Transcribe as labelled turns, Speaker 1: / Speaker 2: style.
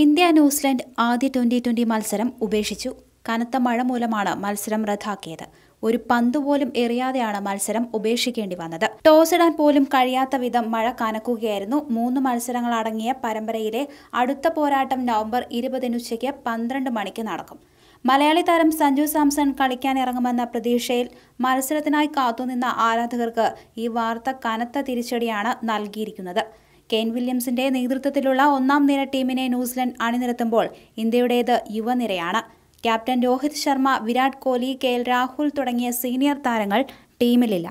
Speaker 1: India New Zealand ആദ്യ twenty twenty മത്സരം ഉപേക്ഷിച്ചു. കനത്ത മഴ മൂലമാണ് മത്സരം റദ്ദാക്കിയത്. ഒരു പന്ത് പോലും എറിയാതെയാണ് മത്സരം ഉപേക്ഷിക്കേണ്ടി വന്നത്. ടോസ് ഇടാൻ പോലും കഴിയാത്ത വിധം മഴ കനക്കുകയായിരുന്നു. മൂന്ന് മത്സരങ്ങളടങ്ങിയ പരമ്പരയിലെ അടുത്ത പോരാട്ടം നവംബർ ഇരുപതിന് ഉച്ചയ്ക്ക് പന്ത്രണ്ട് മണിക്ക് നടക്കും. മലയാളി താരം സഞ്ജു സാംസൺ കളിക്കാനിറങ്ങുമെന്ന പ്രതീക്ഷയിൽ മത്സരത്തിനായി കാത്തുനിന്ന ആരാധകർക്ക് ഈ വാർത്ത കനത്ത തിരിച്ചടിയാണ് നൽകിയിരിക്കുന്നത്. കെയ്ൻ വില്യംസിന്റെ നേതൃത്വത്തിലുള്ള ഒന്നാം നിര ടീമിനെ ന്യൂസിലൻഡ് അണിനിരത്തുമ്പോൾ ഇന്ത്യയുടേത് യുവനിരയാണ്. ക്യാപ്റ്റൻ രോഹിത് ശർമ്മ വിരാട് കോഹ്ലി കെ രാഹുൽ തുടങ്ങിയ സീനിയർ താരങ്ങൾ ടീമിലില്ല.